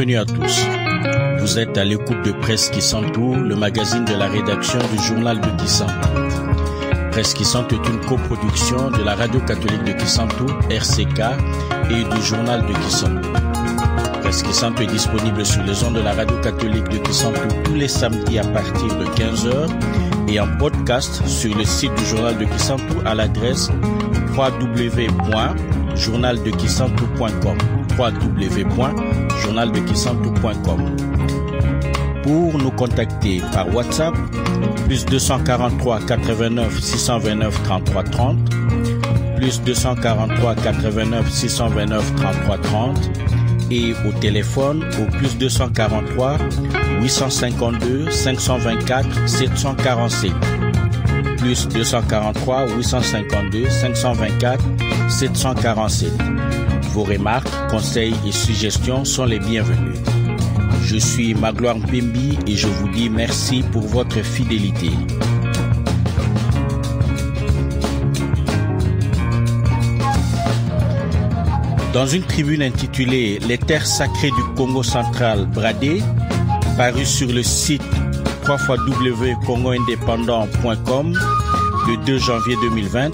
Bienvenue à tous. Vous êtes à l'écoute de Presse qui s'entoure, le magazine de la rédaction du journal de Kisantou. Presse qui est une coproduction de la radio catholique de Kisantou, RCK, et du journal de Kisantou. Presse qui est disponible sur les ondes de la radio catholique de Kisantou tous les samedis à partir de 15h et en podcast sur le site du journal de Kisantou à l'adresse www.journaldekisantou.com www.journaldekisantou.com Pour nous contacter par WhatsApp, plus 243 89 629 33 30, plus 243 89 629 33 30 et au téléphone au plus 243 852 524 747 plus 243 852 524 747. Vos remarques, conseils et suggestions sont les bienvenus. Je suis Magloire Pimbi et je vous dis merci pour votre fidélité. Dans une tribune intitulée Les terres sacrées du Congo central bradées, parue sur le site www.congoindépendant.com le 2 janvier 2020,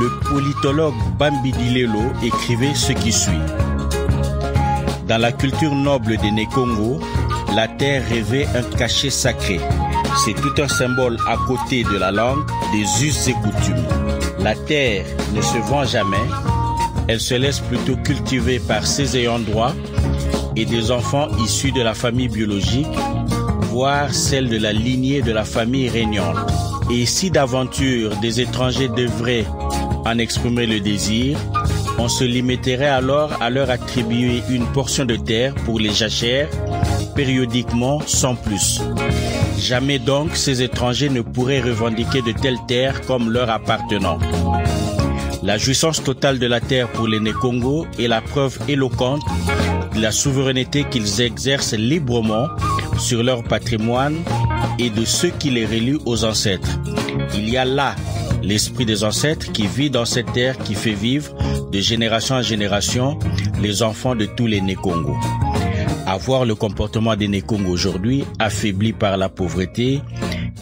le politologue Bambi Dilelo écrivait ce qui suit. Dans la culture noble des Nékongo, la terre rêvait un cachet sacré. C'est tout un symbole à côté de la langue, des us et coutumes. La terre ne se vend jamais, elle se laisse plutôt cultiver par ses ayants droit et des enfants issus de la famille biologique, voire celle de la lignée de la famille régnante. Et si d'aventure des étrangers devraient en exprimer le désir, on se limiterait alors à leur attribuer une portion de terre pour les jachères, périodiquement sans plus. Jamais donc ces étrangers ne pourraient revendiquer de telles terres comme leur appartenant. La jouissance totale de la terre pour les Nékongo est la preuve éloquente de la souveraineté qu'ils exercent librement sur leur patrimoine et de ceux qui les relient aux ancêtres. Il y a là l'esprit des ancêtres qui vit dans cette terre qui fait vivre de génération en génération les enfants de tous les Nékongo. Avoir le comportement des Nékongo aujourd'hui, affaibli par la pauvreté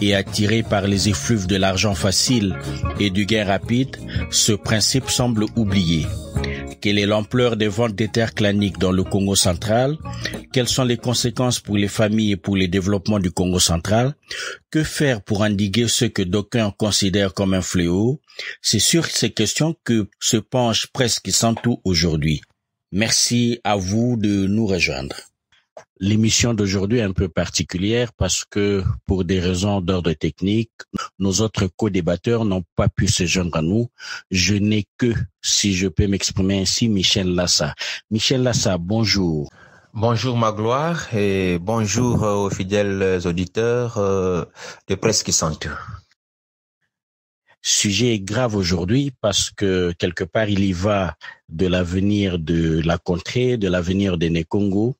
et attiré par les effluves de l'argent facile et du gain rapide, ce principe semble oublié. Quelle est l'ampleur des ventes des terres claniques dans le Congo central Quelles sont les conséquences pour les familles et pour le développement du Congo central Que faire pour endiguer ce que d'aucuns considèrent comme un fléau C'est sur ces questions que se penche presque sans tout aujourd'hui. Merci à vous de nous rejoindre. L'émission d'aujourd'hui est un peu particulière parce que pour des raisons d'ordre technique, nos autres co-débatteurs n'ont pas pu se joindre à nous. Je n'ai que, si je peux m'exprimer ainsi, Michel Lassa. Michel Lassa, bonjour. Bonjour Magloire et bonjour aux fidèles auditeurs euh, de Presse qui sujet grave aujourd'hui parce que quelque part il y va de l'avenir de la contrée, de l'avenir des Nékongo.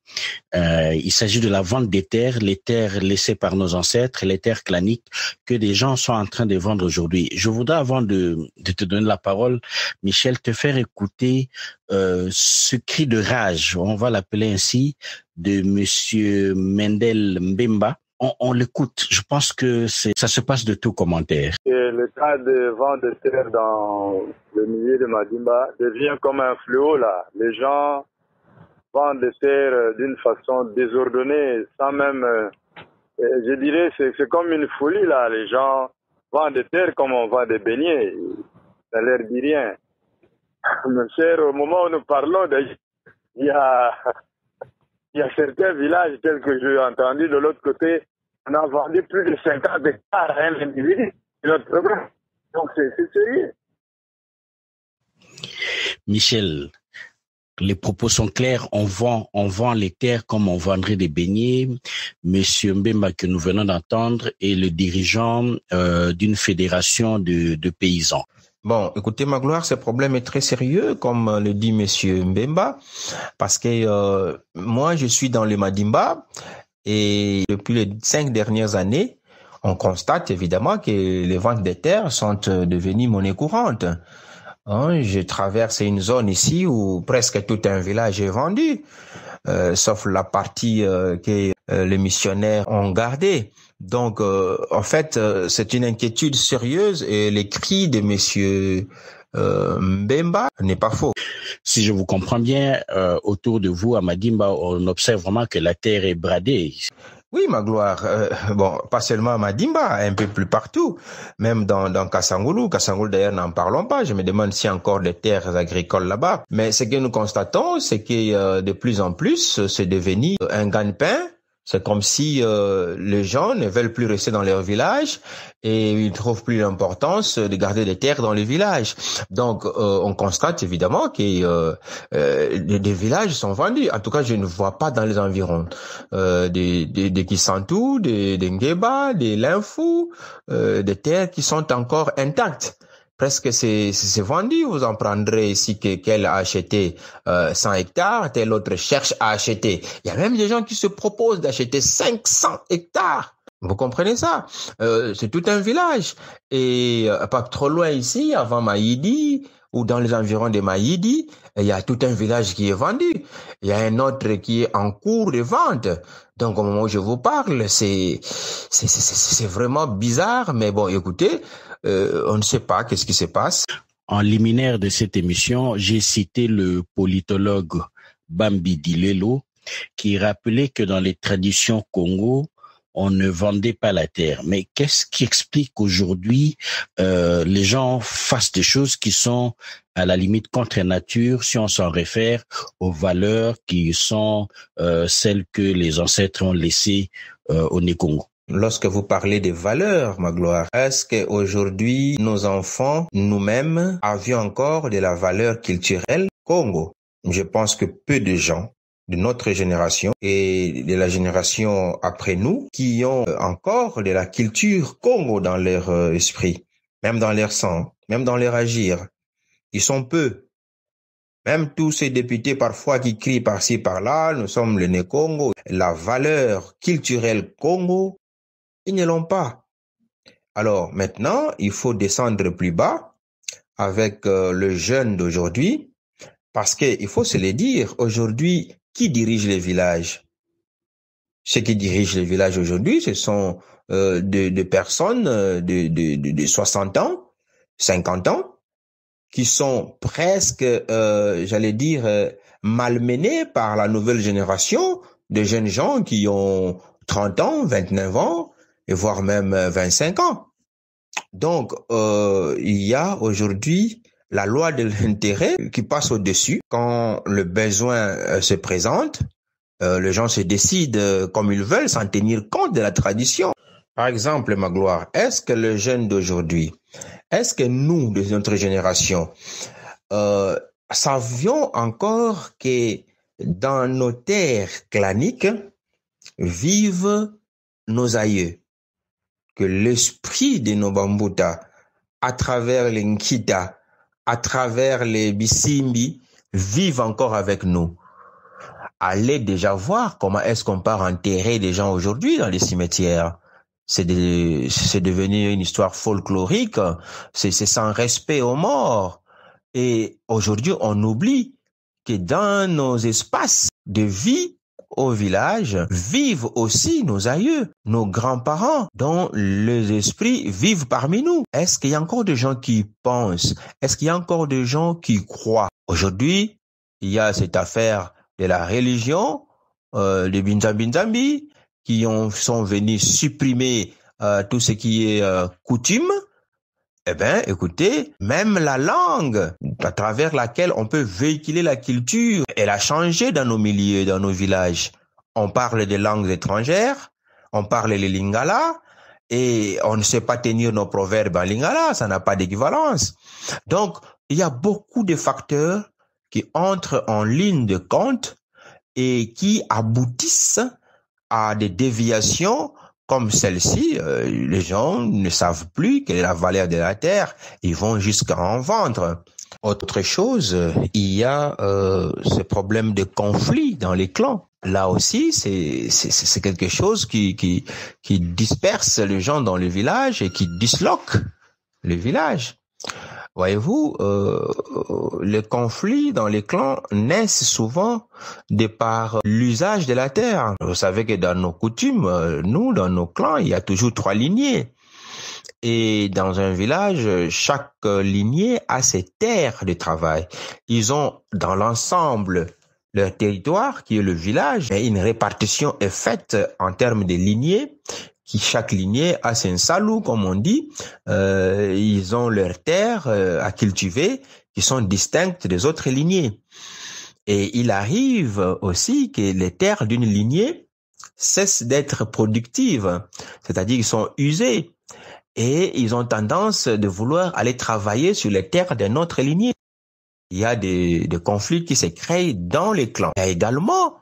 Euh, il s'agit de la vente des terres, les terres laissées par nos ancêtres, les terres claniques que des gens sont en train de vendre aujourd'hui. Je voudrais avant de, de, te donner la parole, Michel, te faire écouter euh, ce cri de rage, on va l'appeler ainsi, de Monsieur Mendel Mbemba, on, on l'écoute. Je pense que ça se passe de tout commentaire. Et le de vent de terre dans le milieu de Madimba devient comme un fléau là. Les gens vendent des terres d'une façon désordonnée, sans même, euh, je dirais, c'est comme une folie là. Les gens vendent des terres comme on vend des beignets. Ça leur dit rien. Mon cher, au moment où nous parlons, il y a il y a certains villages tels que j'ai entendu de l'autre côté, on a vendu plus de 50 hectares à un individu. notre problème. Donc c'est sérieux. Michel, les propos sont clairs. On vend, on vend les terres comme on vendrait des beignets. Monsieur Mbemba que nous venons d'entendre est le dirigeant euh, d'une fédération de, de paysans. Bon, écoutez, ma gloire, ce problème est très sérieux, comme le dit Monsieur Mbemba, parce que euh, moi, je suis dans le Madimba et depuis les cinq dernières années, on constate évidemment que les ventes des terres sont euh, devenues monnaie courante. Hein, j'ai traversé une zone ici où presque tout un village est vendu, euh, sauf la partie euh, que les missionnaires ont gardée. Donc, en fait, c'est une inquiétude sérieuse et les cris de Monsieur Mbemba n'est pas faux. Si je vous comprends bien, autour de vous à Madimba, on observe vraiment que la terre est bradée. Oui, ma gloire. Euh, bon, pas seulement à Madimba, un peu plus partout, même dans, dans Kassangoulou. Kassangoulou, d'ailleurs, n'en parlons pas. Je me demande s'il y a encore des terres agricoles là-bas. Mais ce que nous constatons, c'est que euh, de plus en plus, c'est devenu un gagne-pain c'est comme si euh, les gens ne veulent plus rester dans leur village et ils trouvent plus l'importance de garder des terres dans les villages. Donc, euh, on constate évidemment que euh, euh, des, villages sont vendus. En tout cas, je ne vois pas dans les environs euh, des, des, des Kisantou, des, des Ngeba, des Linfou, des terres qui sont encore intactes presque c'est vendu. Vous en prendrez ici que qu'elle a acheté euh, 100 hectares, tel autre cherche à acheter. Il y a même des gens qui se proposent d'acheter 500 hectares. Vous comprenez ça? Euh, C'est tout un village. Et euh, pas trop loin ici, avant Maïdi, ou dans les environs de Maïdi, il y a tout un village qui est vendu. Il y a un autre qui est en cours de vente. Donc au moment où je vous parle, c'est c'est vraiment bizarre, mais bon, écoutez, euh, on ne sait pas qu'est-ce qui se passe. En liminaire de cette émission, j'ai cité le politologue Bambi Dilelo qui rappelait que dans les traditions Congo, on ne vendait pas la terre. Mais qu'est-ce qui explique qu'aujourd'hui euh, les gens fassent des choses qui sont à la limite contre nature si on s'en réfère aux valeurs qui sont euh, celles que les ancêtres ont laissées euh, au Congo? Lorsque vous parlez des valeurs, ma gloire, est-ce qu'aujourd'hui, nos enfants, nous-mêmes, avions encore de la valeur culturelle Congo? Je pense que peu de gens de notre génération et de la génération après nous qui ont encore de la culture Congo dans leur euh, esprit, même dans leur sang, même dans leur agir. Ils sont peu. Même tous ces députés parfois qui crient par-ci par-là, nous sommes le né Congo. La valeur culturelle Congo ils ne l'ont pas. Alors maintenant, il faut descendre plus bas avec euh, le jeune d'aujourd'hui, parce qu'il faut se le dire, aujourd'hui, qui dirige les villages? Ceux qui dirigent les villages aujourd'hui, ce sont euh, des de personnes euh, de, de, de, de 60 ans, 50 ans, qui sont presque, euh, j'allais dire, euh, malmenés par la nouvelle génération de jeunes gens qui ont 30 ans, 29 ans, voire même 25 euh, ans. Donc, euh, il y a aujourd'hui la loi de l'intérêt qui passe au-dessus. Quand le besoin euh, se présente, euh, les gens se décident comme ils veulent sans tenir compte de la tradition. Par exemple, ma gloire, est-ce que le jeune d'aujourd'hui, est-ce que nous, de notre génération, savions encore que dans nos terres claniques vivent nos aïeux? Que l'esprit de nos Bambuta, à travers les Nkita, à travers les Bisimbi, vivent encore avec nous. Allez déjà voir comment est-ce qu'on part enterrer des gens aujourd'hui dans les cimetières. C'est de, c'est devenu une histoire folklorique. C'est, c'est sans respect aux morts. Et aujourd'hui, on oublie que dans nos espaces de vie, au village vivent aussi nos aïeux, nos grands-parents, dont les esprits vivent parmi nous. Est-ce qu'il y a encore des gens qui pensent? Est-ce qu'il y a encore des gens qui croient? Aujourd'hui, il y a cette affaire de la religion, euh, les Binzambinzambi, qui ont, sont venus supprimer euh, tout ce qui est euh, coutume. Eh bien, écoutez, même la langue à travers laquelle on peut véhiculer la culture, elle a changé dans nos milieux, dans nos villages. On parle des langues étrangères, on parle les lingala, et on ne sait pas tenir nos proverbes en lingala, ça n'a pas d'équivalence. Donc, il y a beaucoup de facteurs qui entrent en ligne de compte et qui aboutissent à des déviations comme celle-ci, euh, les gens ne savent plus quelle est la valeur de la terre, ils vont jusqu'à en vendre. Autre chose, il y a euh, ce problème de conflit dans les clans. Là aussi, c'est quelque chose qui disperse les gens dans le village et qui disloque le village. Voyez-vous, euh, les conflits dans les clans naissent souvent de par l'usage de la terre. Vous savez que dans nos coutumes, euh, nous, dans nos clans, il y a toujours trois lignées. Et dans un village, chaque lignée a ses terres de travail. Ils ont dans l'ensemble leur territoire, qui est le village, et une répartition est faite en termes de lignées, qui chaque lignée a son salou, comme on dit. Euh, ils ont leurs terres euh, à cultiver qui sont distinctes des autres lignées. Et il arrive aussi que les terres d'une lignée cessent d'être productives, c'est-à-dire qu'ils sont usées et ils ont tendance de vouloir aller travailler sur les terres d'une autre lignée. Il y a des, des conflits qui se créent dans les clans. Il également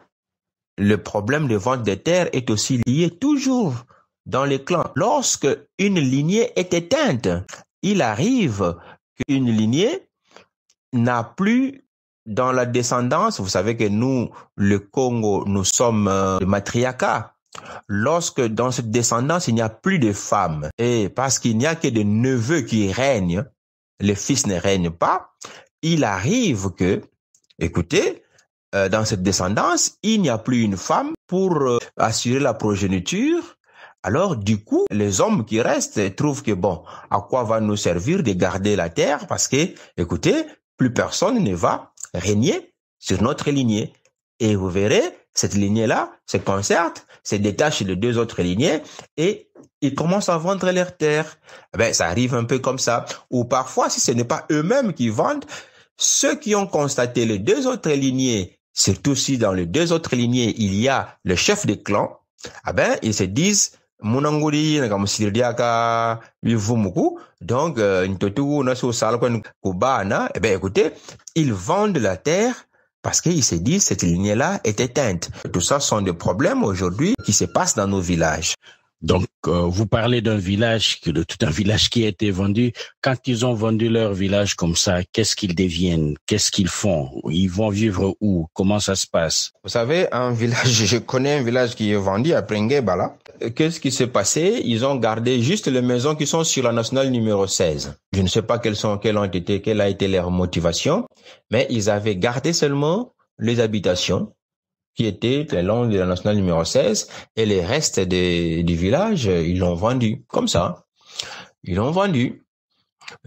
le problème de vente de terres est aussi lié toujours dans les clans. Lorsque une lignée est éteinte, il arrive qu'une lignée n'a plus dans la descendance, vous savez que nous, le Congo, nous sommes euh, matriarcat. Lorsque dans cette descendance, il n'y a plus de femmes, et parce qu'il n'y a que des neveux qui règnent, les fils ne règnent pas, il arrive que, écoutez, euh, dans cette descendance, il n'y a plus une femme pour euh, assurer la progéniture. Alors, du coup, les hommes qui restent trouvent que bon, à quoi va nous servir de garder la terre? Parce que, écoutez, plus personne ne va régner sur notre lignée. Et vous verrez, cette lignée-là se concerte, se détache de deux autres lignées et ils commencent à vendre leurs terres. Eh ben, ça arrive un peu comme ça. Ou parfois, si ce n'est pas eux-mêmes qui vendent, ceux qui ont constaté les deux autres lignées, surtout si dans les deux autres lignées, il y a le chef de clan, eh ben, ils se disent, munanguri nakamusiridiaka bivumuku donc euh, ntotu naso salkwen kubana eh ben écoutez ils vendent la terre parce qu'ils se disent cette lignée-là est éteinte. Tout ça sont des problèmes aujourd'hui qui se passent dans nos villages. Donc, euh, vous parlez d'un village, de tout un village qui a été vendu. Quand ils ont vendu leur village comme ça, qu'est-ce qu'ils deviennent? Qu'est-ce qu'ils font? Ils vont vivre où? Comment ça se passe? Vous savez, un village, je connais un village qui est vendu à Prenguebala. Qu'est-ce qui s'est passé? Ils ont gardé juste les maisons qui sont sur la nationale numéro 16. Je ne sais pas quelles sont, quelles ont été, quelle a été leur motivation, mais ils avaient gardé seulement les habitations qui était le long de la nationale numéro 16 et les restes du village, ils l'ont vendu comme ça. Ils l'ont vendu.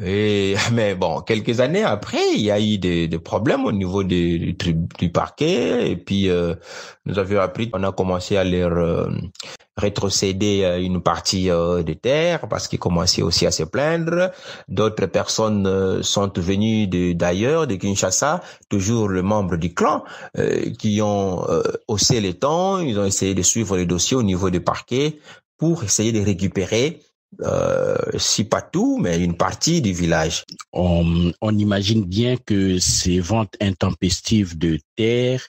Et, mais bon, quelques années après, il y a eu des, des problèmes au niveau du, du, parquet. Et puis, euh, nous avions appris qu'on a commencé à leur euh, rétrocéder une partie euh, des terres parce qu'ils commençaient aussi à se plaindre. D'autres personnes euh, sont venues d'ailleurs, de, de, Kinshasa, toujours le membre du clan, euh, qui ont haussé les temps. Ils ont essayé de suivre les dossiers au niveau du parquet pour essayer de récupérer euh, si pas tout, mais une partie du village. On, on, imagine bien que ces ventes intempestives de terre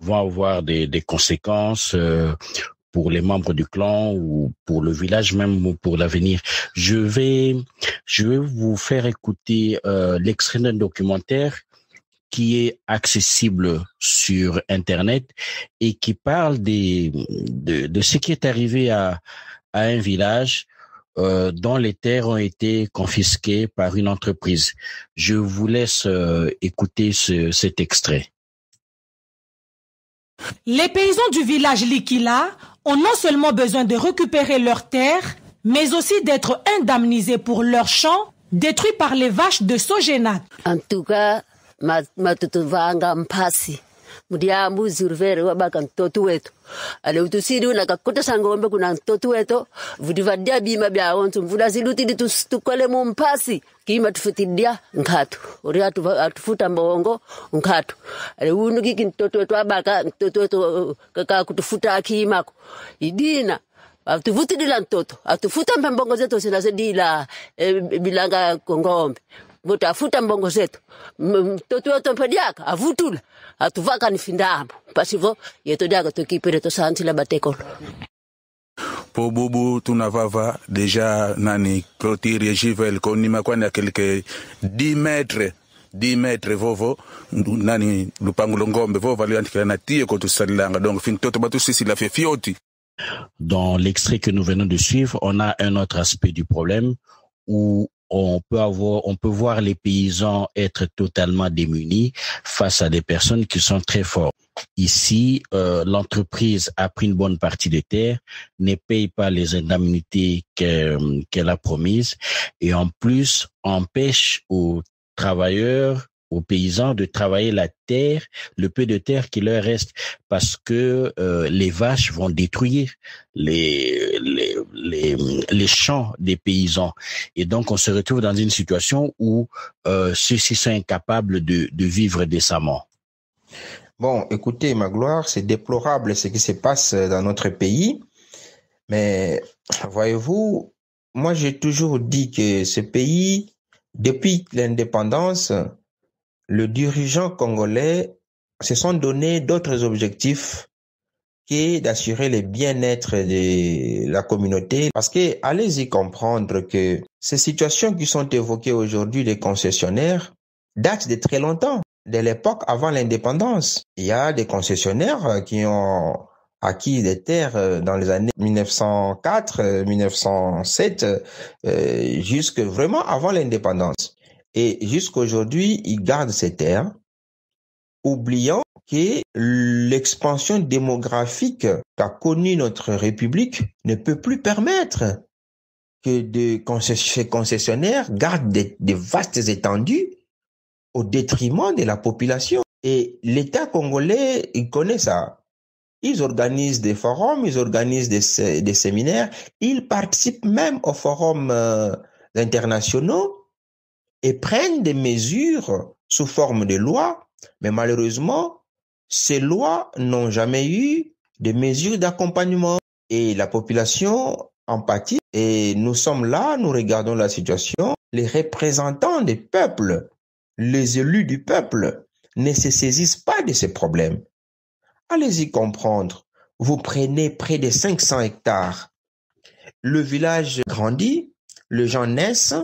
vont avoir des, des conséquences euh, pour les membres du clan ou pour le village même ou pour l'avenir. Je vais, je vais vous faire écouter euh, l'extrait d'un documentaire qui est accessible sur Internet et qui parle des, de, de ce qui est arrivé à, à un village euh, dont les terres ont été confisquées par une entreprise. Je vous laisse euh, écouter ce, cet extrait. Les paysans du village Likila ont non seulement besoin de récupérer leurs terres, mais aussi d'être indemnisés pour leurs champs détruits par les vaches de Sogénat. En tout cas, matutuvanga mpasi mudia mbuzi uruvere wabaka mtoto wetu. Ale utusidi unakakuta sangombe kuna mtoto wetu. Vudivadia bima bya ontu mvuda silutidi tukole mumpasi. Kima tufutidia nkatu. Uri atufuta mbongo nkatu. Ale unu kiki mtoto wetu wabaka mtoto wetu kaka kutufuta akimako. Idina atuvutidila mtoto. Atufuta mbongo zetu sinazidila e, bilanga kongombe. Mutafuta mbongo zetu. Mtoto wetu mpadiaka avutula atuvaka ni findambo pasivo yetodiaka tukipire tosantila batekolo po bubu tunavava deja nani clôture jivel konima kwani ya quelque 10 metre 10 metre vovo nani lupango longombe vovo aliandikila na tie ko tusalilanga. Donc fin toto batusisila fie fioti. Dans l'extrait que nous venons de suivre, on a un autre aspect du problème où on peut avoir, on peut voir les paysans être totalement démunis face à des personnes qui sont très fortes. Ici, euh, l'entreprise a pris une bonne partie des terres, ne paye pas les indemnités qu'elle a promises et en plus empêche aux travailleurs aux paysans de travailler la terre, le peu de terre qui leur reste, parce que euh, les vaches vont détruire les, les, les, les, champs des paysans. Et donc, on se retrouve dans une situation où euh, ceux-ci sont incapables de, de vivre décemment. Bon, écoutez, ma gloire, c'est déplorable ce qui se passe dans notre pays, mais voyez-vous, moi j'ai toujours dit que ce pays, depuis l'indépendance, le dirigeant congolais se sont donné d'autres objectifs que d'assurer le bien-être de la communauté. Parce que allez-y comprendre que ces situations qui sont évoquées aujourd'hui des concessionnaires datent de très longtemps, de l'époque avant l'indépendance. Il y a des concessionnaires qui ont acquis des terres dans les années 1904, 1907, euh, jusque vraiment avant l'indépendance. Et jusqu'aujourd'hui, ils gardent ces terres, oubliant que l'expansion démographique qu'a connue notre République ne peut plus permettre que de ces concessionnaires gardent des, des vastes étendues au détriment de la population. Et l'État congolais, il connaît ça. Ils organisent des forums, ils organisent des, des séminaires, ils participent même aux forums euh, internationaux et prennent des mesures sous forme de lois, mais malheureusement, ces lois n'ont jamais eu de mesures d'accompagnement et la population en pâtit. Et nous sommes là, nous regardons la situation. Les représentants des peuples, les élus du peuple ne se saisissent pas de ces problèmes. Allez-y comprendre. Vous prenez près de 500 hectares. Le village grandit, les gens naissent,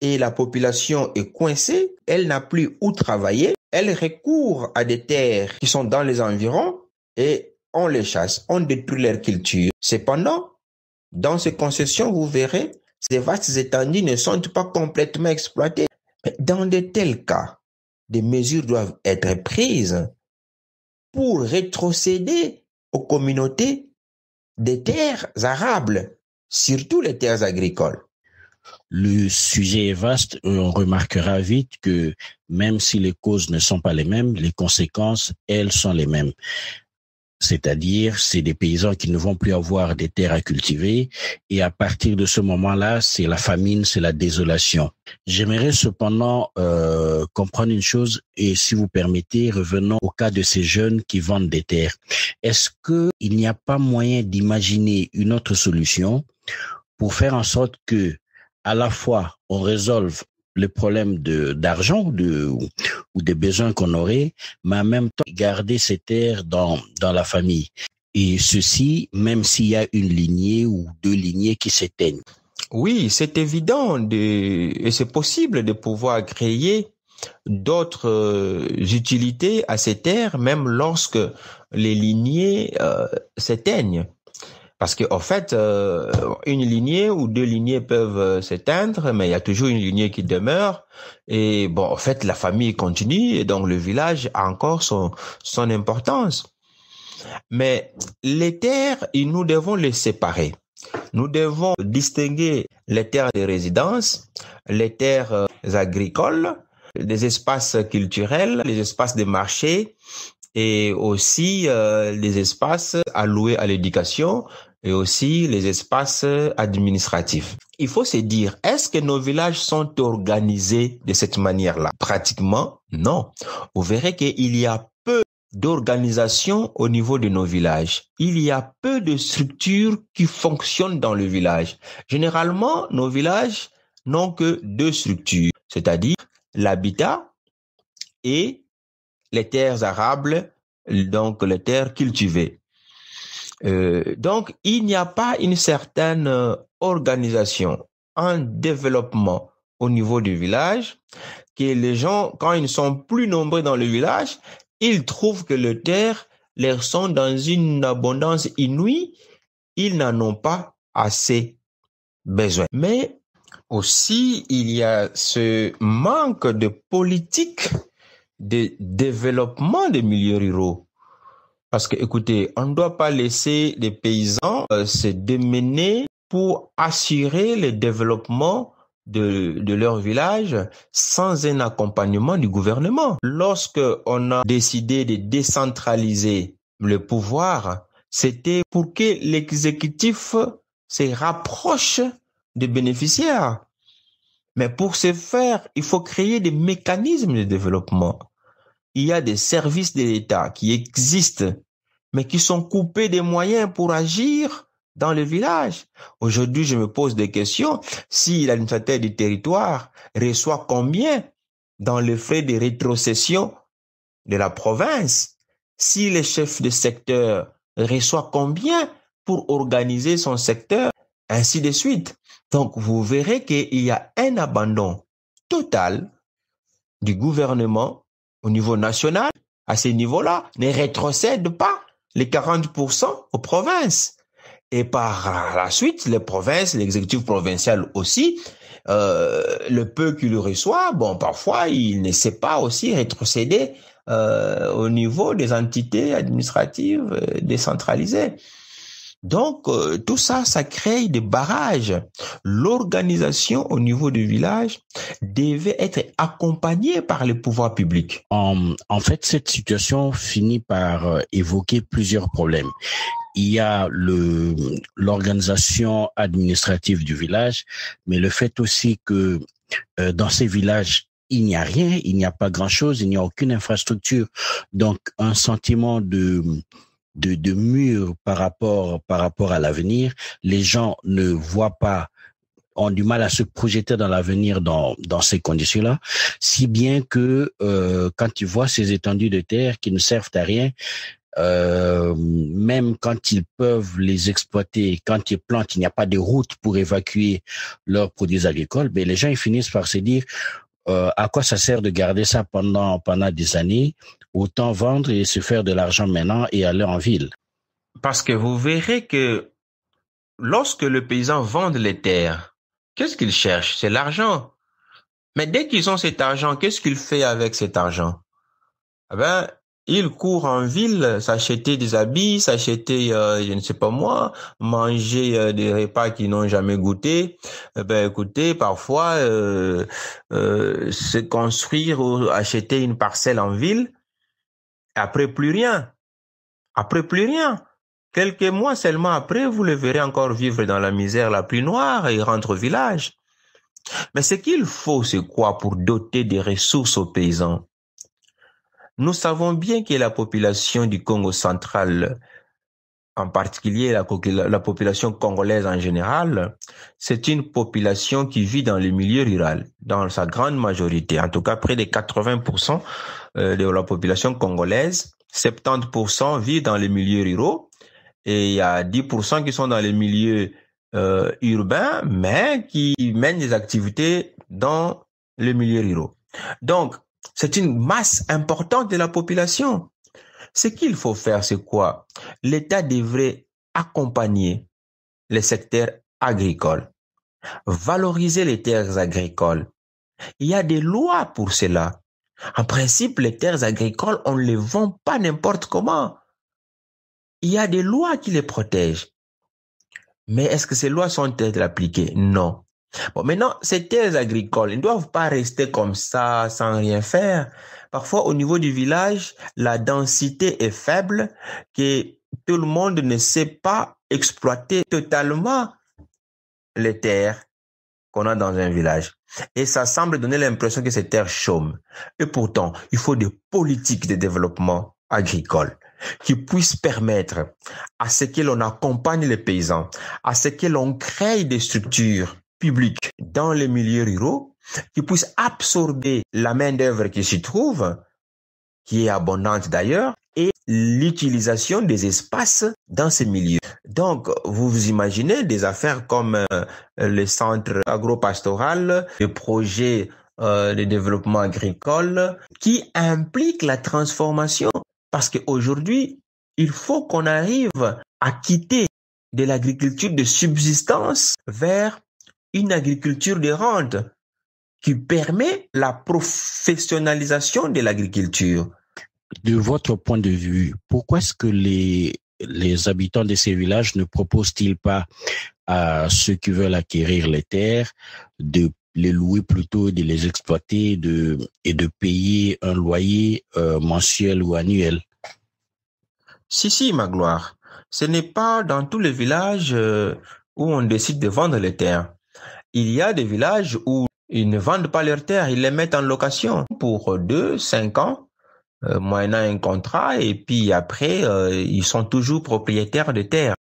et la population est coincée, elle n'a plus où travailler, elle recourt à des terres qui sont dans les environs et on les chasse, on détruit leur culture. Cependant, dans ces concessions, vous verrez, ces vastes étendues ne sont pas complètement exploitées. Mais dans de tels cas, des mesures doivent être prises pour rétrocéder aux communautés des terres arables, surtout les terres agricoles. Le sujet est vaste. On remarquera vite que même si les causes ne sont pas les mêmes, les conséquences, elles, sont les mêmes. C'est-à-dire, c'est des paysans qui ne vont plus avoir des terres à cultiver. Et à partir de ce moment-là, c'est la famine, c'est la désolation. J'aimerais cependant euh, comprendre une chose, et si vous permettez, revenons au cas de ces jeunes qui vendent des terres. Est-ce qu'il n'y a pas moyen d'imaginer une autre solution pour faire en sorte que à la fois on résolve le problème de d'argent ou des besoins qu'on aurait, mais en même temps garder ces terres dans dans la famille. Et ceci, même s'il y a une lignée ou deux lignées qui s'éteignent. Oui, c'est évident de, et c'est possible de pouvoir créer d'autres euh, utilités à ces terres, même lorsque les lignées euh, s'éteignent. Parce qu'en en fait, euh, une lignée ou deux lignées peuvent euh, s'éteindre, mais il y a toujours une lignée qui demeure. Et bon, en fait, la famille continue et donc le village a encore son, son importance. Mais les terres, nous devons les séparer. Nous devons distinguer les terres de résidence, les terres euh, agricoles, les espaces culturels, les espaces de marché et aussi euh, les espaces alloués à l'éducation et aussi les espaces administratifs. Il faut se dire, est-ce que nos villages sont organisés de cette manière-là? Pratiquement non. Vous verrez qu'il y a peu d'organisation au niveau de nos villages. Il y a peu de structures qui fonctionnent dans le village. Généralement, nos villages n'ont que deux structures, c'est-à-dire l'habitat et les terres arables, donc les terres cultivées. Euh, donc, il n'y a pas une certaine euh, organisation, un développement au niveau du village, que les gens, quand ils sont plus nombreux dans le village, ils trouvent que les terres leur sont dans une abondance inouïe, ils n'en ont pas assez besoin. Mais Aussi, il y a ce manque de politique de développement des milieux ruraux. Parce que, écoutez, on ne doit pas laisser les paysans euh, se démener pour assurer le développement de, de leur village sans un accompagnement du gouvernement. Lorsque on a décidé de décentraliser le pouvoir, c'était pour que l'exécutif se rapproche des bénéficiaires. Mais pour ce faire, il faut créer des mécanismes de développement. Il y a des services de l'État qui existent, mais qui sont coupés des moyens pour agir dans le village. Aujourd'hui, je me pose des questions. Si l'administrateur du territoire reçoit combien dans le frais de rétrocession de la province, si le chef de secteur reçoit combien pour organiser son secteur, ainsi de suite. Donc, vous verrez qu'il y a un abandon total du gouvernement au niveau national. À ce niveau-là, ne rétrocède pas les 40% aux provinces. Et par la suite, les provinces, l'exécutif provincial aussi, euh, le peu qu'il reçoit, bon, parfois, il ne sait pas aussi rétrocéder euh, au niveau des entités administratives euh, décentralisées. Donc, euh, tout ça, ça crée des barrages. L'organisation au niveau du village devait être accompagnée par les pouvoirs publics. En, en fait, cette situation finit par euh, évoquer plusieurs problèmes. Il y a l'organisation administrative du village, mais le fait aussi que euh, dans ces villages, il n'y a rien, il n'y a pas grand-chose, il n'y a aucune infrastructure. Donc, un sentiment de de, de mur par rapport par rapport à l'avenir. Les gens ne voient pas ont du mal à se projeter dans l'avenir dans, dans ces conditions-là, si bien que euh, quand tu vois ces étendues de terre qui ne servent à rien, euh, même quand ils peuvent les exploiter, quand ils plantent, il n'y a pas de route pour évacuer leurs produits agricoles, mais les gens ils finissent par se dire euh, à quoi ça sert de garder ça pendant pendant des années? Autant vendre et se faire de l'argent maintenant et aller en ville. Parce que vous verrez que lorsque le paysan vend les terres, qu'est-ce qu'il cherche? C'est l'argent. Mais dès qu'ils ont cet argent, qu'est-ce qu'il fait avec cet argent? Eh ben, il court en ville, s'acheter des habits, s'acheter, euh, je ne sais pas moi, manger euh, des repas qu'ils n'ont jamais goûté. Eh ben, écoutez, parfois, euh, se construire ou acheter une parcelle en ville, après plus rien. Après plus rien. Quelques mois seulement après, vous le verrez encore vivre dans la misère la plus noire et rentrer au village. Mais ce qu'il faut, c'est quoi pour doter des ressources aux paysans? Nous savons bien que la population du Congo central, en particulier la, la population congolaise en général, c'est une population qui vit dans le milieu rural, dans sa grande majorité, en tout cas près de 80% euh, de la population congolaise, 70% vivent dans les milieux ruraux et il y a 10% qui sont dans les milieux euh, urbains, mais qui mènent des activités dans les milieux ruraux. Donc, c'est une masse importante de la population. Ce qu'il faut faire, c'est quoi? L'État devrait accompagner les secteurs agricoles, valoriser les terres agricoles. Il y a des lois pour cela. En principe, les terres agricoles, on ne les vend pas n'importe comment. Il y a des lois qui les protègent. Mais est-ce que ces lois sont-elles appliquées? Non. Bon, maintenant, ces terres agricoles, ils ne doivent pas rester comme ça, sans rien faire. Parfois, au niveau du village, la densité est faible, que tout le monde ne sait pas exploiter totalement les terres qu'on a dans un village. Et ça semble donner l'impression que ces terres chôment. Et pourtant, il faut des politiques de développement agricole qui puissent permettre à ce que l'on accompagne les paysans, à ce que l'on crée des structures publiques dans les milieux ruraux qui puissent absorber la main-d'œuvre qui s'y trouve, qui est abondante d'ailleurs, et l'utilisation des espaces dans ces milieux. Donc, vous vous imaginez des affaires comme euh, les centres agro-pastoral, les projets euh, de développement agricole qui impliquent la transformation. Parce qu'aujourd'hui, il faut qu'on arrive à quitter de l'agriculture de subsistance vers une agriculture de rente qui permet la professionnalisation de l'agriculture. De votre point de vue, pourquoi est-ce que les, les habitants de ces villages ne proposent-ils pas à ceux qui veulent acquérir les terres de les louer plutôt, de les exploiter de, et de payer un loyer euh, mensuel ou annuel? Si, si, ma gloire. Ce n'est pas dans tous les villages euh, où on décide de vendre les terres. Il y a des villages où ils ne vendent pas leurs terres, ils les mettent en location pour deux, cinq ans, euh, moyennant un contrat, et puis après, euh, ils sont toujours propriétaires de terres.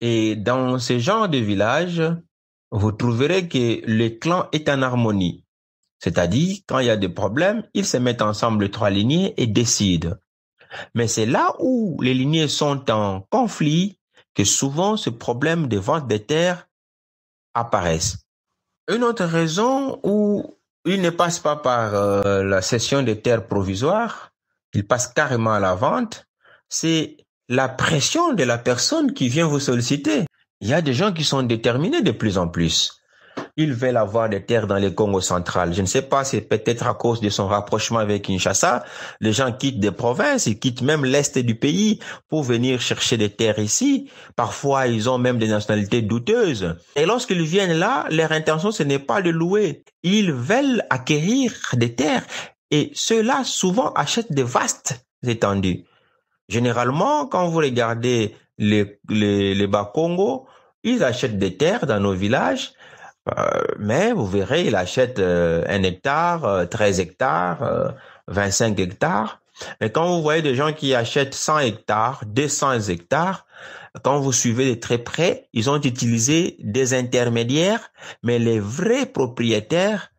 Et dans ce genre de village, vous trouverez que le clan est en harmonie. C'est-à-dire, quand il y a des problèmes, ils se mettent ensemble trois lignées et décident. Mais c'est là où les lignées sont en conflit que souvent ce problème de vente des terres apparaissent. Une autre raison où il ne passe pas par euh, la cession des terres provisoires, il passe carrément à la vente, c'est la pression de la personne qui vient vous solliciter. Il y a des gens qui sont déterminés de plus en plus. Ils veulent avoir des terres dans les Congo central. Je ne sais pas, c'est peut-être à cause de son rapprochement avec Kinshasa. Les gens quittent des provinces, ils quittent même l'est du pays pour venir chercher des terres ici. Parfois, ils ont même des nationalités douteuses. Et lorsqu'ils viennent là, leur intention, ce n'est pas de louer. Ils veulent acquérir des terres. Et ceux-là, souvent, achètent des vastes étendues. Généralement, quand vous regardez les, les, les Bas-Congo, ils achètent des terres dans nos villages euh, mais vous verrez, il achète euh, un hectare, euh, 13 hectares, 25 hectares. Mais quand vous voyez des gens qui achètent 100 hectares, 200 hectares, quand vous suivez de très près, ils ont utilisé des intermédiaires, mais les vrais propriétaires,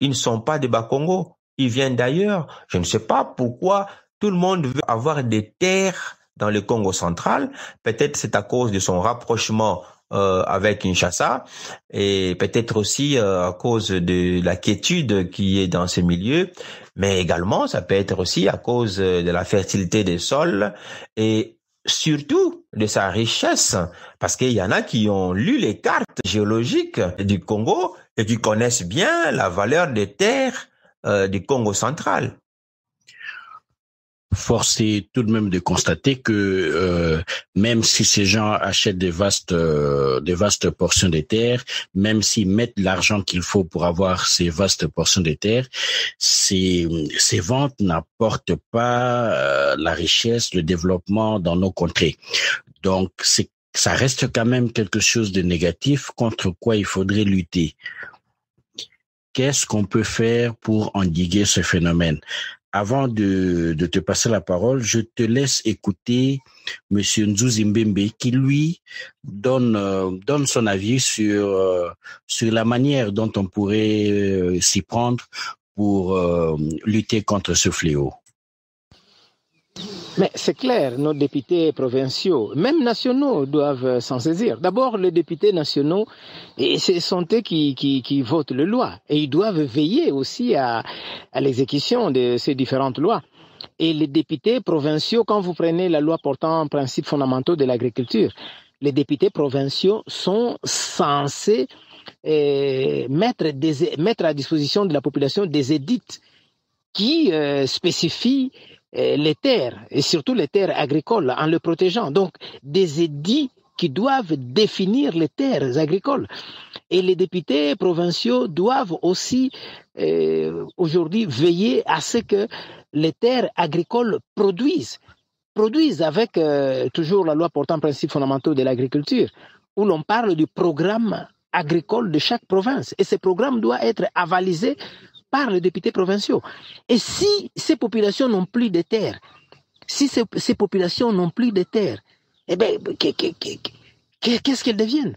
ils ne sont pas des Bas-Congo. Ils viennent d'ailleurs. Je ne sais pas pourquoi tout le monde veut avoir des terres dans le Congo central. Peut-être c'est à cause de son rapprochement euh, avec Kinshasa. Et peut-être aussi euh, à cause de la quiétude qui est dans ce milieu, mais également ça peut être aussi à cause de la fertilité des sols et surtout de sa richesse, parce qu'il y en a qui ont lu les cartes géologiques du Congo et qui connaissent bien la valeur des terres euh, du Congo central force est tout de même de constater que euh, même si ces gens achètent des vastes euh, des vastes portions de terres, même s'ils mettent l'argent qu'il faut pour avoir ces vastes portions de terres, ces, ces ventes n'apportent pas euh, la richesse, le développement dans nos contrées. Donc c'est ça reste quand même quelque chose de négatif contre quoi il faudrait lutter. Qu'est-ce qu'on peut faire pour endiguer ce phénomène? Avant de, te passer la parole, je te laisse écouter Monsieur Nzuzimbembe qui lui donne euh, donne son avis sur euh, sur la manière dont on pourrait euh, s'y prendre pour lutter contre ce fléau. Mais c'est clair, nos députés provinciaux, même nationaux, doivent s'en saisir. D'abord, les députés nationaux, et ce sont eux qui, qui, qui votent les lois. Et ils doivent veiller aussi à, à l'exécution de ces différentes lois. Et les députés provinciaux, quand vous prenez la loi portant principes fondamentaux de l'agriculture, les députés provinciaux sont censés euh, mettre, des, mettre à disposition de la population des édits qui euh, spécifient les terres, et surtout les terres agricoles, en le protégeant. Donc, des édits qui doivent définir les terres agricoles. Et les députés provinciaux doivent aussi euh, aujourd'hui veiller à ce que les terres agricoles produisent, produisent avec euh, toujours la loi portant principes fondamentaux de l'agriculture, où l'on parle du programme agricole de chaque province. Et ce programme doit être avalisé par les députés provinciaux. Et si ces populations n'ont plus de terres, si ces, populations n'ont plus de terres, eh bien, qu'est-ce qu'elles deviennent?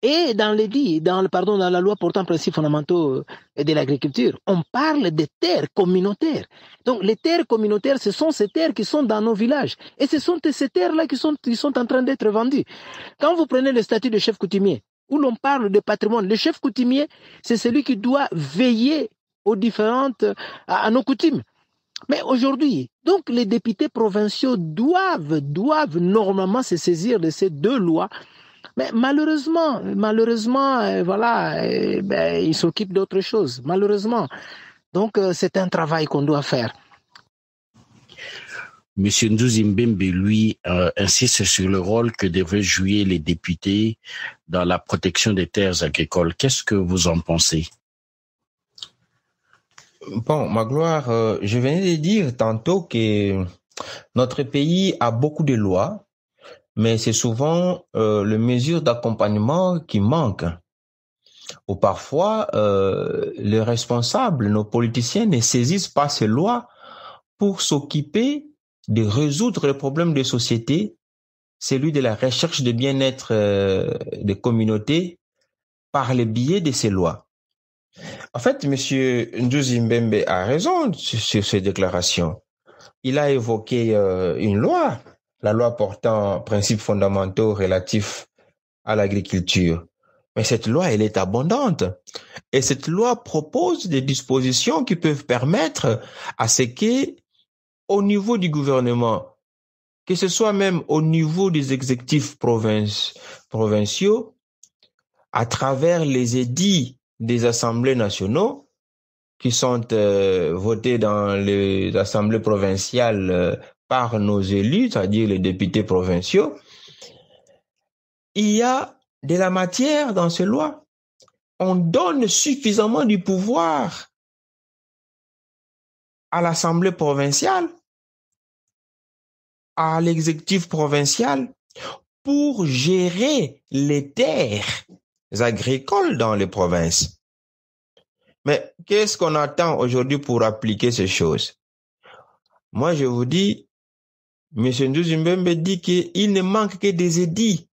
Et dans les dit, dans pardon, dans la loi portant principes fondamentaux de l'agriculture, on parle de terres communautaires. Donc les terres communautaires, ce sont ces terres qui sont dans nos villages. Et ce sont ces terres-là qui sont, qui sont en train d'être vendues. Quand vous prenez le statut de chef coutumier, où l'on parle de patrimoine, le chef coutumier, c'est celui qui doit veiller aux différentes, à, nos coutumes. Mais aujourd'hui, donc les députés provinciaux doivent, doivent normalement se saisir de ces deux lois Mais malheureusement, malheureusement, euh, voilà, euh, ben, ils s'occupent d'autre chose, malheureusement. Donc, euh, c'est un travail qu'on doit faire. Monsieur Ndouzimbembe, lui, insiste sur le rôle que devraient jouer les députés dans la protection des terres agricoles. Qu'est-ce que vous en pensez? Bon, Magloire, euh, je venais de dire tantôt que notre pays a beaucoup de lois, mais c'est souvent euh, les mesures d'accompagnement qui manquent. Ou parfois, euh, les responsables, nos politiciens ne saisissent pas ces lois pour s'occuper de résoudre les problèmes de société, celui de la recherche de bien-être euh, des communautés par le biais de ces lois. En fait, Monsieur Ndouzi Mbembe a raison sur, ces déclarations. Il a évoqué euh, une loi, la loi portant principes fondamentaux relatifs à l'agriculture. Mais cette loi, elle est abondante. Et cette loi propose des dispositions qui peuvent permettre à ce que, au niveau du gouvernement, que ce soit même au niveau des exécutifs provinciaux, à travers les édits des assemblées nationaux qui sont euh, votés dans les assemblées provinciales euh, par nos élus, c'est-à-dire les députés provinciaux, il y a de la matière dans ces lois. On donne suffisamment du pouvoir à l'assemblée provinciale, à l'exécutif provincial pour gérer les terres agricoles dans les provinces. Mais qu'est-ce qu'on attend aujourd'hui pour appliquer ces choses? Moi, je vous dis, M. Ndouzimbembe dit qu'il ne manque que des édits,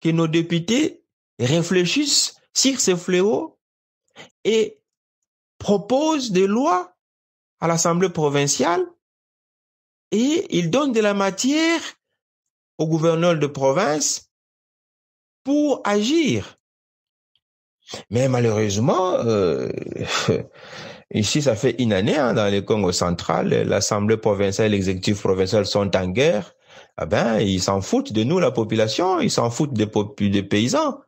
que nos députés réfléchissent sur ces fléaux et proposent des lois à l'Assemblée provinciale et ils donnent de la matière au gouverneur de province pour agir. Mais malheureusement, euh, ici, ça fait une année hein, dans le Congo central, l'Assemblée provinciale l'exécutif provincial sont en guerre. Ah ben, ils s'en foutent de nous, la population, ils s'en foutent des paysans.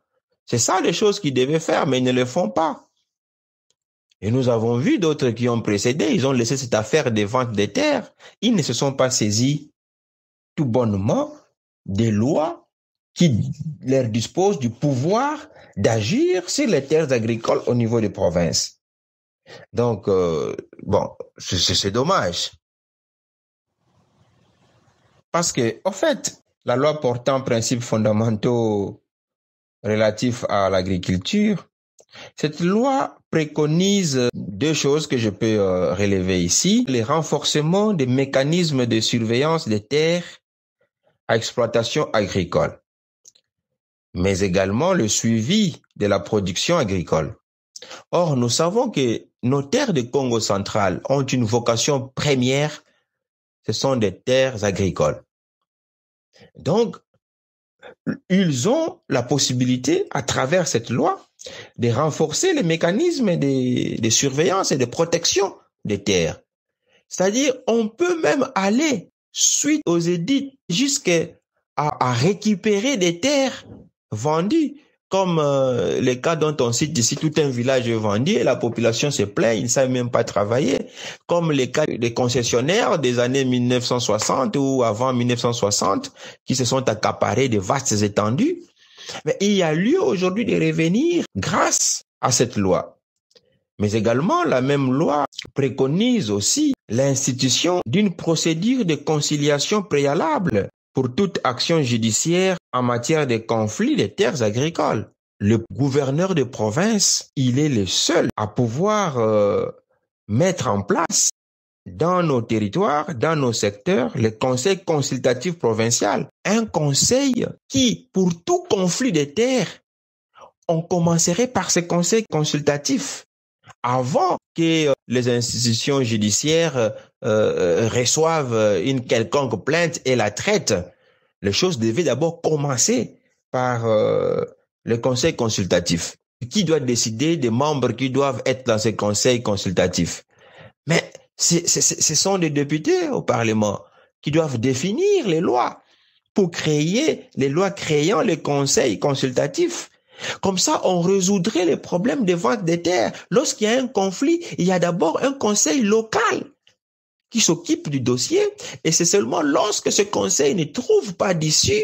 C'est ça les choses qu'ils devaient faire, mais ils ne le font pas. Et nous avons vu d'autres qui ont précédé, ils ont laissé cette affaire des ventes des terres. Ils ne se sont pas saisis tout bonnement des lois qui leur disposent du pouvoir d'agir sur les terres agricoles au niveau des provinces. Donc, euh, bon, c'est dommage. Parce que, en fait, la loi portant principes fondamentaux relatifs à l'agriculture, cette loi préconise deux choses que je peux euh, relever ici. Le renforcement des mécanismes de surveillance des terres à exploitation agricole, mais également le suivi de la production agricole. Or, nous savons que nos terres de Congo central ont une vocation première, ce sont des terres agricoles. Donc, ils ont la possibilité, à travers cette loi, de renforcer les mécanismes de, surveillance et de protection des terres. C'est-à-dire, on peut même aller, suite aux édits, jusqu'à à récupérer des terres vendues, comme euh, les cas dont on cite ici, tout un village est vendu et la population se plaint, ils ne savent même pas travailler, comme les cas des concessionnaires des années 1960 ou avant 1960 qui se sont accaparés de vastes étendues. Mais il y a lieu aujourd'hui de revenir grâce à cette loi. Mais également, la même loi préconise aussi l'institution d'une procédure de conciliation préalable pour toute action judiciaire en matière de conflit des terres agricoles. Le gouverneur de province, il est le seul à pouvoir euh, mettre en place dans nos territoires, dans nos secteurs, le conseil consultatif provincial. Un conseil qui, pour tout conflit des terres, on commencerait par ce conseil consultatif avant que euh, les institutions judiciaires euh, euh, reçoivent une quelconque plainte et la traitent. Les choses devaient d'abord commencer par le conseil consultatif. Qui doit décider des membres qui doivent être dans ce conseil consultatif? Mais ce sont des députés au Parlement qui doivent définir les lois pour créer les lois créant les conseils consultatifs. Comme ça, on résoudrait les problèmes de vente des terres. Lorsqu'il y a un conflit, il y a d'abord un conseil local qui s'occupe du dossier et c'est seulement lorsque ce conseil ne trouve pas d'issue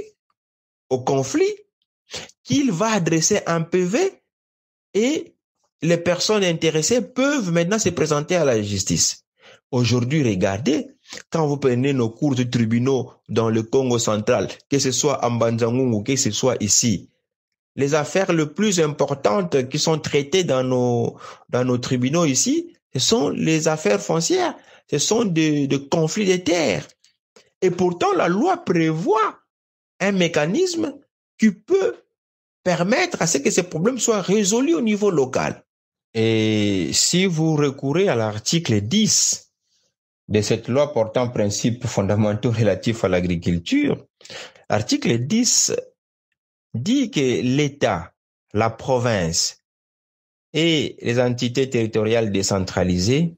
au conflit qu'il va adresser un PV et les personnes intéressées peuvent maintenant se présenter à la justice. Aujourd'hui, regardez, quand vous prenez nos cours de tribunaux dans le Congo central, que ce soit en Banzangung ou que ce soit ici, les affaires les plus importantes qui sont traitées dans nos, dans nos tribunaux ici, ce sont les affaires foncières, ce sont des, conflits de terres. Et pourtant, la loi prévoit un mécanisme qui peut permettre à ce que ces problèmes soient résolus au niveau local. Et si vous recourez à l'article 10 de cette loi portant principes fondamentaux relatifs à l'agriculture, l'article 10 dit que l'État, la province et les entités territoriales décentralisées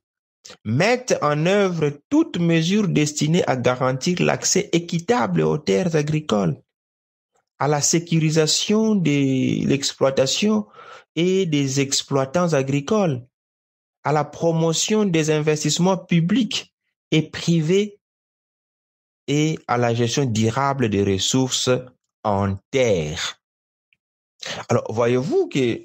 mettent en œuvre toutes mesures destinées à garantir l'accès équitable aux terres agricoles, à la sécurisation de l'exploitation et des exploitants agricoles, à la promotion des investissements publics et privés et à la gestion durable des ressources en terre. Alors, voyez-vous que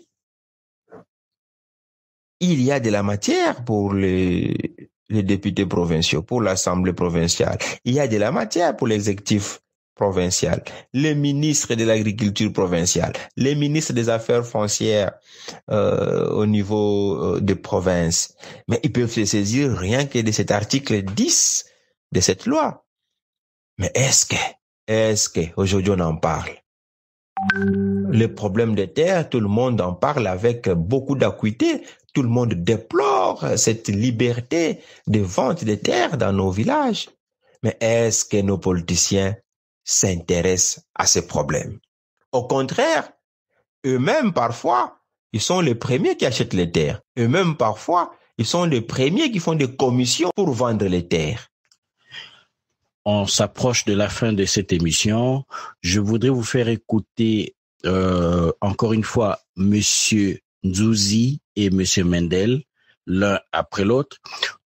il y a de la matière pour les, députés provinciaux, pour l'Assemblée provinciale. Il y a de la matière pour l'exécutif provincial, les ministres de l'agriculture provinciale, les ministres des affaires foncières euh, au niveau euh, des provinces. Mais ils peuvent se saisir rien que de cet article 10 de cette loi. Mais est-ce que, est-ce que aujourd'hui on en parle? Les problèmes de terre, tout le monde en parle avec beaucoup d'acuité. Tout le monde déplore cette liberté de vente de terres dans nos villages. Mais est-ce que nos politiciens s'intéressent à ces problèmes? Au contraire, eux-mêmes parfois, ils sont les premiers qui achètent les terres. Eux-mêmes parfois, ils sont les premiers qui font des commissions pour vendre les terres. On s'approche de la fin de cette émission. Je voudrais vous faire écouter euh, encore une fois Monsieur Nzouzi et Monsieur Mendel, l'un après l'autre.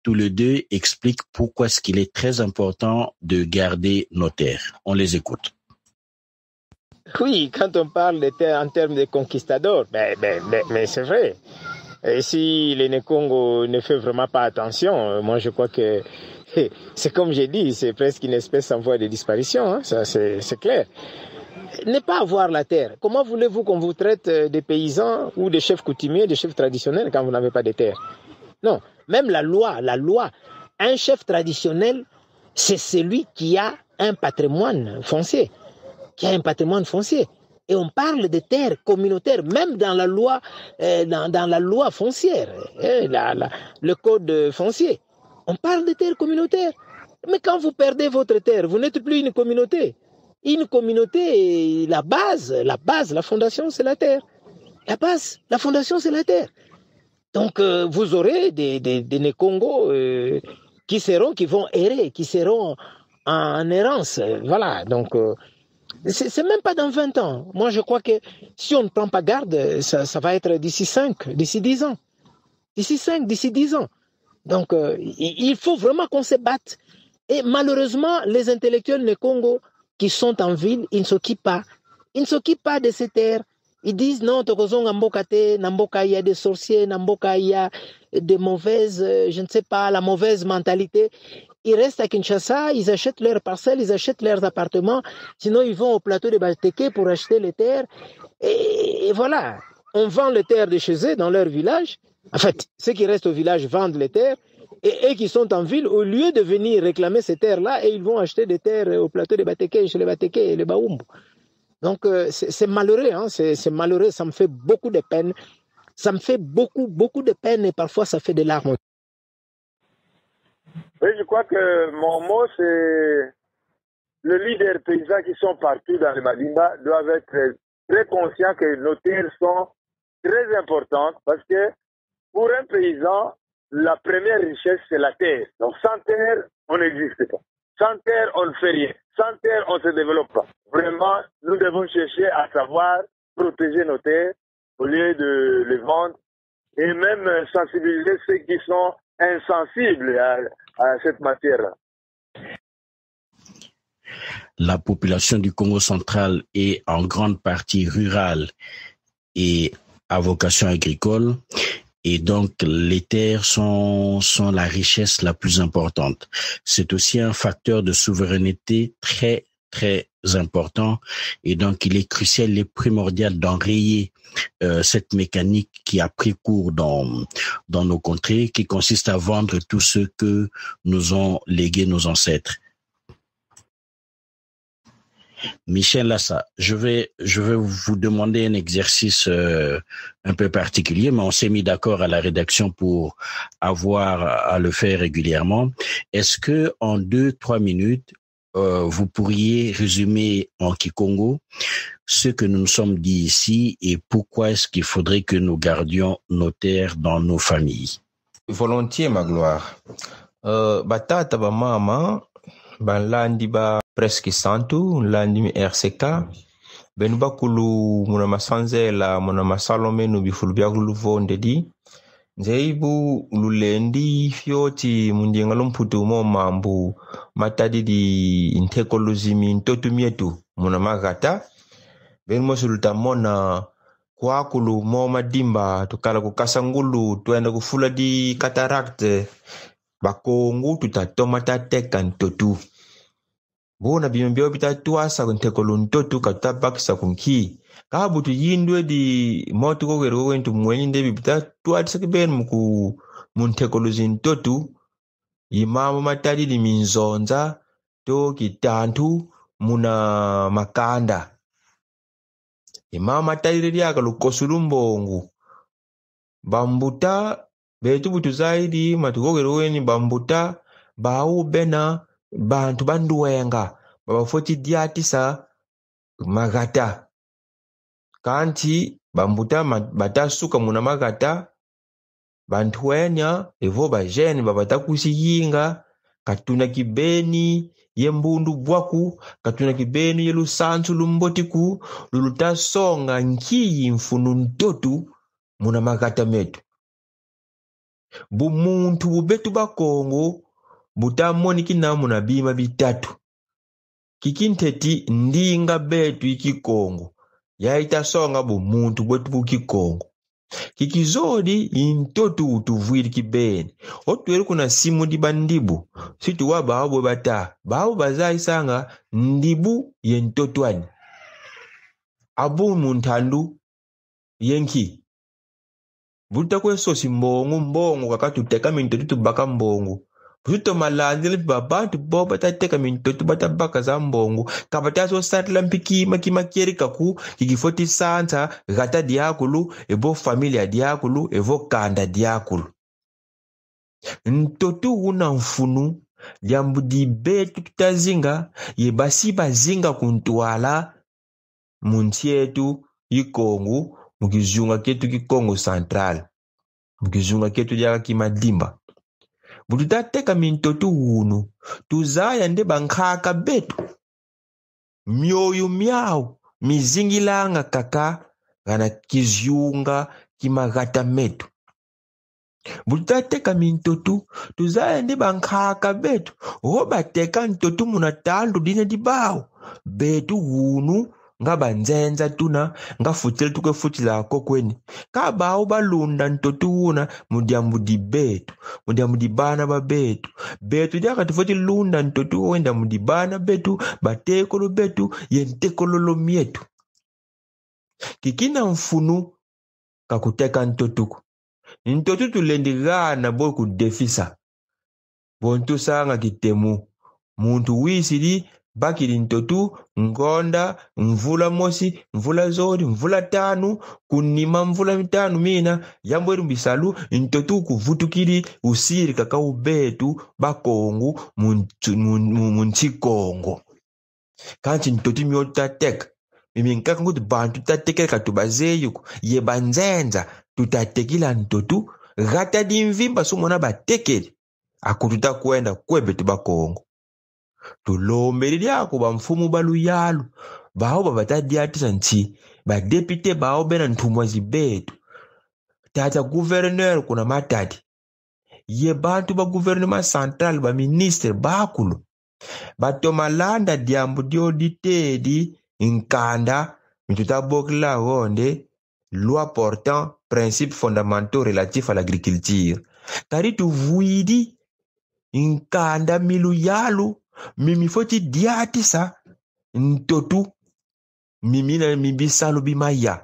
Tous les deux expliquent pourquoi est-ce qu'il est très important de garder nos terres. On les écoute. Oui, quand on parle de terres en termes de conquistadors, ben, ben, ben, mais c'est vrai. Si les Congo ne fait vraiment pas attention, moi je crois que c'est comme j'ai dit, c'est presque une espèce en voie de disparition, hein, ça c'est clair. Ne pas avoir la terre. Comment voulez-vous qu'on vous traite des paysans ou des chefs coutumiers, des chefs traditionnels quand vous n'avez pas de terre? Non, même la loi, la loi, un chef traditionnel, c'est celui qui a un patrimoine foncier, qui a un patrimoine foncier. Et on parle de terres communautaires, même dans la loi, euh, dans, la loi foncière, euh, la, le code foncier. On parle de terres communautaires. Mais quand vous perdez votre terre, vous n'êtes plus une communauté. Une communauté, la base, la base, la fondation, c'est la terre. La base, la fondation, c'est la terre. Donc, euh, vous aurez des, des, des euh, qui seront, qui vont errer, qui seront en, en errance. Voilà. Donc, euh, c'est même pas dans 20 ans. Moi, je crois que si on ne prend pas garde, ça, ça va être d'ici 5, d'ici 10 ans. D'ici 5, d'ici 10 ans. Donc, euh, il faut vraiment qu'on se batte. Et malheureusement, les intellectuels du Congo qui sont en ville, ils ne s'occupent pas. Ils ne s'occupent pas de ces terres. Ils disent non, Namboka, il y a des sorciers, Namboka, il y a de mauvaises, je ne sais pas, la mauvaise mentalité. Ils restent à Kinshasa, ils achètent leurs parcelles, ils achètent leurs appartements. Sinon, ils vont au plateau de Balteke pour acheter les terres. Et, et, voilà, on vend les terres de chez eux dans leur village. En fait, ceux qui restent au village vendent les terres. Et qui sont en ville, au lieu de venir réclamer ces terres-là, et ils vont acheter des terres au plateau de Bateke, chez les Bateke et les Baoumbo. Donc, euh, c'est malheureux, hein, c'est malheureux, ça me fait beaucoup de peine. Ça me fait beaucoup, beaucoup de peine et parfois ça fait des larmes. Oui, je crois que mon mot, c'est le leader paysans qui sont partout dans le Madimba doivent être très conscients que nos terres sont très importantes parce que pour un paysan, la première richesse, c'est la terre. Donc sans terre, on n'existe pas. Sans terre, on ne fait rien. sans terre, on ne se développe pas. Vraiment, nous devons chercher à savoir protéger nos terres au lieu de les vendre et même sensibiliser ceux qui sont insensibles à, cette matière-là. La population du Congo central est en grande partie rurale et à vocation agricole. Et donc, les terres sont, sont la richesse la plus importante. C'est aussi un facteur de souveraineté très, très important. Et donc, il est crucial et primordial d'enrayer euh, cette mécanique qui a pris cours dans, dans nos contrées, qui consiste à vendre tout ce que nous ont légué nos ancêtres. Michel Lassa, je vais, je vais vous demander un exercice euh, un peu particulier, mais on s'est mis d'accord à la rédaction pour avoir à le faire régulièrement. Est-ce que en deux, trois minutes, euh, vous pourriez résumer en Kikongo ce que nous nous sommes dit ici et pourquoi est-ce qu'il faudrait que nous gardions nos terres dans nos familles? Volontiers, ma gloire. Euh, batata ba mama ba presque santu nlandi mi rck benu bakulu muna masanzela muna masalome nu bifulu byakulu vonde di nzeibu lulendi fyoti mundienga lomputu mo mambu matadi di nteko luzimi ntotu mietu muna magata. Benu lutamona kuakulu mo madimba tukala kukasa ngulu tuenda kufula di katarakte. Bakongu tutatoma tateka ntotu buna biyombi bitatu asaka nthekolo ntotu katutapakisa kunki? Kaabutu yindwedi moti kokwere kokwentu mwenyi ndebi bitatwatisaki bene muku munthekolo zintotu matalili minzonza to kitantu muna makanda. Yimamo matalile lyaka lukosi lumbongu. Bambuta betu butu zaidi matukokere kokweni bambuta bawubena bantu banduwenga babafoti diatisa magata. Kanti bambuta batasuka muna magata bantu wenya evo bajene babatakusi yinga katuna kibeni ye mbundu bwaku katuna kibeni ye lusansu lumbotiku lulutasonga nkiyi mfunu ntotu muna magata metu. Bumuntu bubetu bakongo butammoniki namuna bima bitatu kikintheti ndinga betu ikikongo yayitasonga bumuntu bwetu bukikongo kikizoli intoti utuvwile kibene otuwele kuna simu diba ndibu situwa baabo bata. Baabo bazayisanga ndibu yentotwani. Abu munthandu yenki bulitaku esosi mbongo mbongo kakatuteka mintoti tubaka mbongo. kuzitomala ndzi ri va bantu boho va ta teka mintoti va ta baka za mbongo ka va ta sosaritela mpikimakimakeri kaku kikifotisantsha gata diakulu hi vo familia diakulu hi vo kanda diakulu. Ntoti wu na mfunu liambu dibetu tu ta zinga ye basi ba zinga kuntuala muntsi yetu yikongu mukizunga ketu kikongo central. Mukizunga ketu liaka kimadimba. Bututateka mintotu unu tuzaya nde bankhaka betu. Myoyo myawu mizingilanga kaka gana kizyunga kimagata metu. Bututateka mintotu tuzaya nde bankhaka betu. Ho bateka ntotu muna tandu dine dibawu betu unu nga banzenza tuna nga futile tukefutila kweni. Kabawu balunda ntotu wuna mudiambu di betu mudyambu di bana ba betu. Betu diakati foti lunda wenda mudi bana betu batekolo betu yentekololo myetu kikina mfunu kakuteka ntotuku. Ntotu tulendi gana bo kudefisa. Bontusanga kitemu. Muntu wisili bakili ntotu ngonda mvula mosi mvula zodi mvula tanu kunima mvula mitanu mina yambweru bisalu ntotu kuvutukili usiri kaka ubetu bakongu munchikongo kanchi ntotu myotu tateka mimi nkaka nguti bantu tatekela katubazeyuku ye banzenza tutatekila ntotu gata dimvimba sumona batekeli akutu takuenda kwebetu bakongo tulombelela kuba mfumu baluyalu bawo babatadiyatisa ntsi badepite bawo bena nthumwa zibetu. Tata guverner kuna matati. Ye bantu ba guvernema central baministre bakulo batoma landa dyambu dioditedi nkanda mitu tabokela honde loi portant principes fondamentaux relatifs à l'agriculture. Kari tuvuyidi nkanda miluyalu mimi foti dia ti sa ntotu. Mimi na mibi salu bi ma ya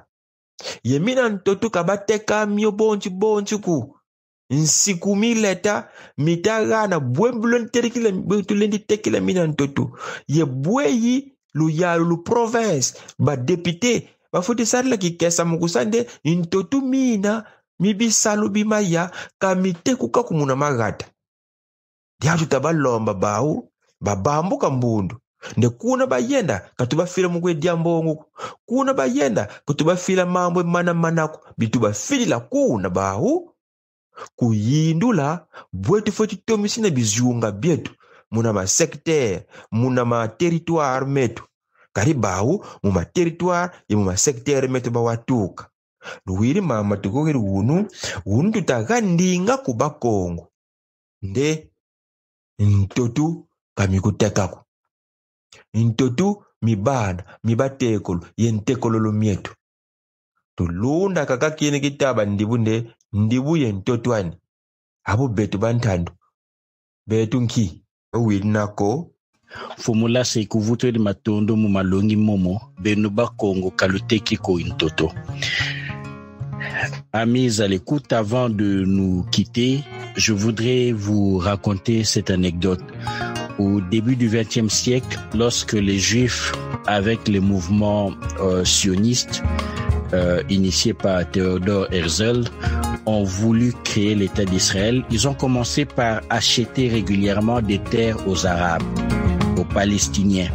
ye mi na ntotu ka ba teka mio bonti bonti ku. Nsiku mi leta mi ta ga na bue bulo nterekilendi tekile mi na ntotu. Ye bue yi lo yalu lo province badepute bafoti sari la kike samuku sa nde ntotu mi na mi bi salu bi ma ya ka mi teku ka ku mu na ma gata dia tu ta ba lomba bau. Babambuka mbundu. Nde kuna bayenda katubafila mukwe diambongo kuna bayenda katubafila mambo manamanako bitubafilila kuna bawu kuyindula bwetu fo titomisina bizunga byetu muna masektere muna materitware metu. Kari bawu mu materitware ye mu masektere metu bawatuka. Luwiri mama tukokeri wunu wunu tutakandinga ku bakongo. Nde ntotu kamikutekako ntotu mibana mibatekolo ye ntekololo myetu tulunda kaka kini kitaba ndibu nde ndibu ye ntotu ani abo betu bantandu. Betu nki owili nako. Fumula seikuvuto di matondo mu malongi momo benu bakongo kaluteki ko intoto Amis à l'écoute, avant de nous quitter, je voudrais vous raconter cette anecdote. Au début du XXe siècle, lorsque les Juifs, avec les mouvements euh, sionistes euh, initiés par Théodore Herzl, ont voulu créer l'État d'Israël, ils ont commencé par acheter régulièrement des terres aux Arabes, aux Palestiniens,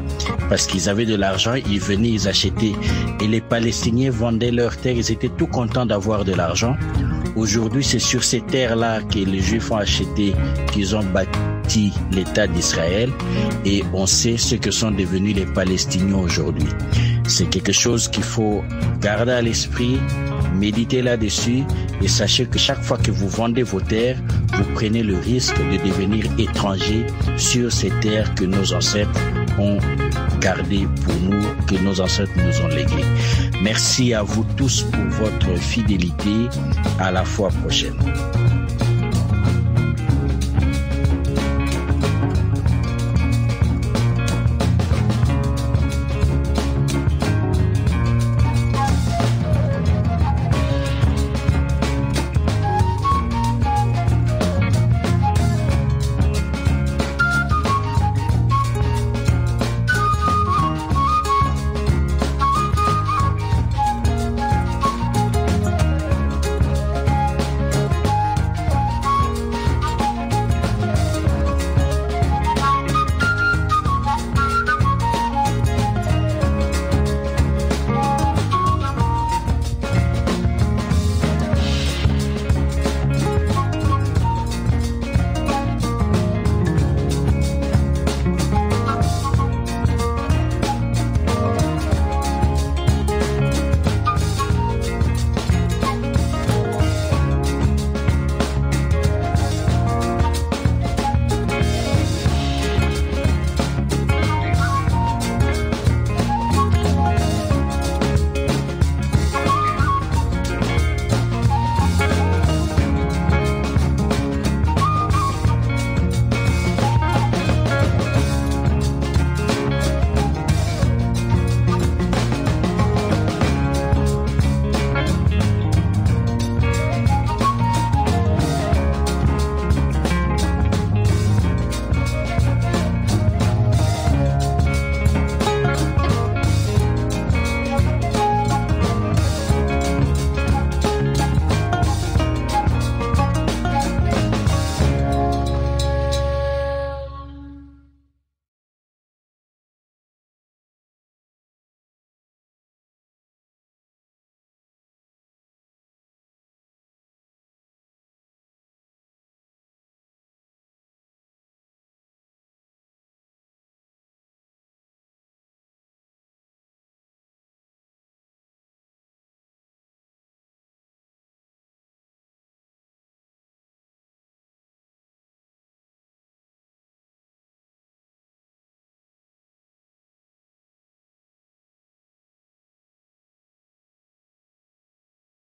parce qu'ils avaient de l'argent, ils venaient, ils achetaient. Et les Palestiniens vendaient leurs terres, ils étaient tout contents d'avoir de l'argent. Aujourd'hui, c'est sur ces terres-là que les Juifs ont acheté, qu'ils ont l'État d'Israël et on sait ce que sont devenus les Palestiniens aujourd'hui. C'est quelque chose qu'il faut garder à l'esprit, méditer là-dessus et sachez que chaque fois que vous vendez vos terres, vous prenez le risque de devenir étranger sur ces terres que nos ancêtres ont gardées pour nous, que nos ancêtres nous ont léguées. Merci à vous tous pour votre fidélité. À la fois prochaine.